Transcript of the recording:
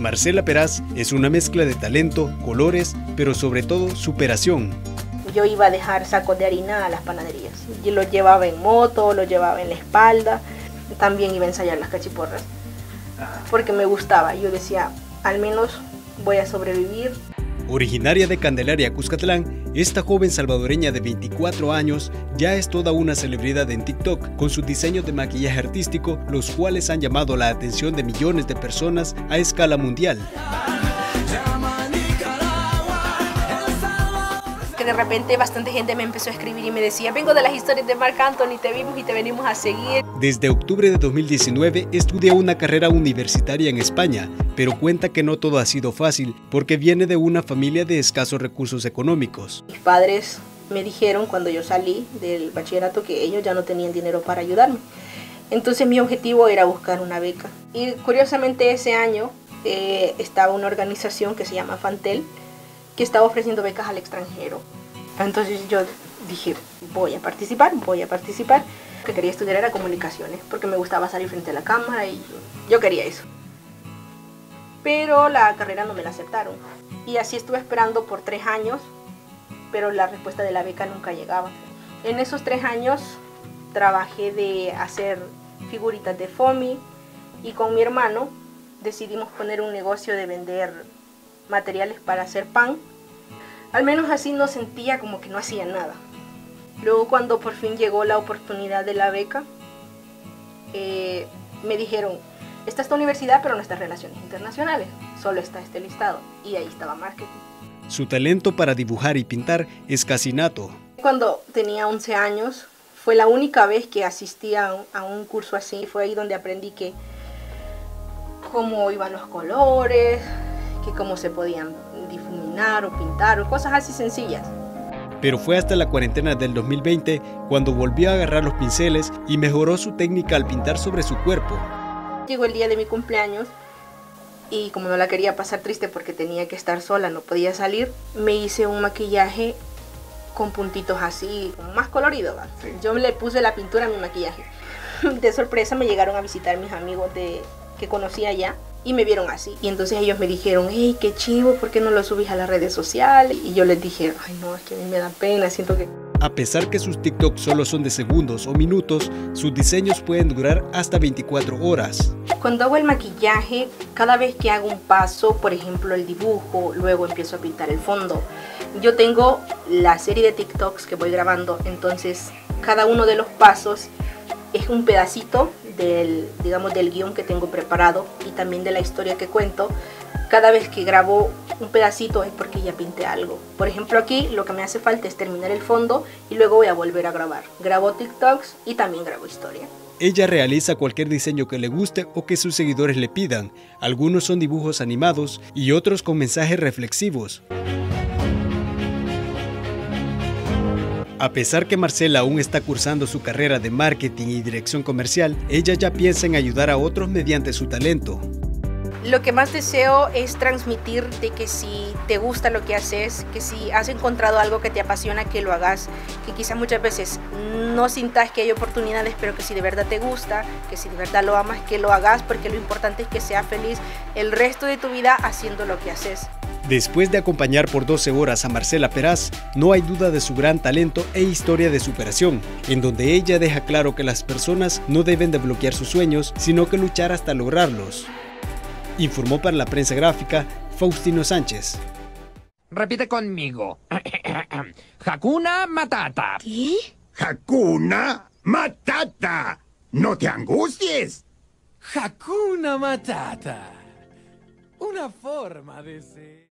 Marcela Peraz es una mezcla de talento, colores, pero sobre todo superación. Yo iba a dejar sacos de harina a las panaderías. Yo los llevaba en moto, los llevaba en la espalda. También iba a ensayar las cachiporras. Porque me gustaba. Yo decía, al menos voy a sobrevivir. Originaria de Candelaria, Cuscatlán, esta joven salvadoreña de 24 años ya es toda una celebridad en TikTok con sus diseños de maquillaje artístico, los cuales han llamado la atención de millones de personas a escala mundial. Que de repente bastante gente me empezó a escribir y me decía, vengo de las historias de Marc Anthony, te vimos y te venimos a seguir. Desde octubre de 2019 estudia una carrera universitaria en España, pero cuenta que no todo ha sido fácil porque viene de una familia de escasos recursos económicos. Mis padres me dijeron cuando yo salí del bachillerato que ellos ya no tenían dinero para ayudarme. Entonces mi objetivo era buscar una beca. Y curiosamente ese año eh, estaba una organización que se llama Fantel, que estaba ofreciendo becas al extranjero. Entonces yo dije, voy a participar, voy a participar. Lo que quería estudiar era comunicaciones, porque me gustaba salir frente a la cámara y yo quería eso. Pero la carrera no me la aceptaron. Y así estuve esperando por tres años, pero la respuesta de la beca nunca llegaba. En esos tres años trabajé de hacer figuritas de FOMI y con mi hermano decidimos poner un negocio de vender materiales para hacer pan. Al menos así no sentía como que no hacía nada. Luego cuando por fin llegó la oportunidad de la beca, eh, me dijeron, está esta universidad pero no está relaciones internacionales, solo está este listado. Y ahí estaba marketing. Su talento para dibujar y pintar es casi nato. Cuando tenía 11 años, fue la única vez que asistí a un, a un curso así. Fue ahí donde aprendí que cómo iban los colores, que cómo se podían difuminar o pintar o cosas así sencillas. Pero fue hasta la cuarentena del 2020 cuando volvió a agarrar los pinceles y mejoró su técnica al pintar sobre su cuerpo. Llegó el día de mi cumpleaños y como no la quería pasar triste porque tenía que estar sola, no podía salir, me hice un maquillaje con puntitos así, más colorido. Yo le puse la pintura a mi maquillaje. De sorpresa me llegaron a visitar mis amigos de, que conocía ya y me vieron así. Y entonces ellos me dijeron, hey, qué chivo, ¿por qué no lo subís a las redes sociales? Y yo les dije, ay, no, es que a mí me da pena, siento que... A pesar que sus TikToks solo son de segundos o minutos, sus diseños pueden durar hasta 24 horas. Cuando hago el maquillaje, cada vez que hago un paso, por ejemplo el dibujo, luego empiezo a pintar el fondo. Yo tengo la serie de TikToks que voy grabando, entonces cada uno de los pasos es un pedacito del, digamos, del guion que tengo preparado y también de la historia que cuento. Cada vez que grabo un pedacito es porque ya pinté algo. Por ejemplo aquí lo que me hace falta es terminar el fondo y luego voy a volver a grabar. Grabo TikToks y también grabo historia. Ella realiza cualquier diseño que le guste o que sus seguidores le pidan. Algunos son dibujos animados y otros con mensajes reflexivos. A pesar que Marcela aún está cursando su carrera de marketing y dirección comercial, ella ya piensa en ayudar a otros mediante su talento. Lo que más deseo es transmitir de que si te gusta lo que haces, que si has encontrado algo que te apasiona, que lo hagas, que quizás muchas veces no sintas que hay oportunidades, pero que si de verdad te gusta, que si de verdad lo amas, que lo hagas, porque lo importante es que seas feliz el resto de tu vida haciendo lo que haces. Después de acompañar por 12 horas a Marcela Peraz, no hay duda de su gran talento e historia de superación, en donde ella deja claro que las personas no deben de bloquear sus sueños, sino que luchar hasta lograrlos. Informó para la prensa gráfica Faustino Sánchez. Repite conmigo. Hakuna Matata. ¿Qué? Hakuna Matata. No te angusties. Hakuna Matata. Una forma de ser.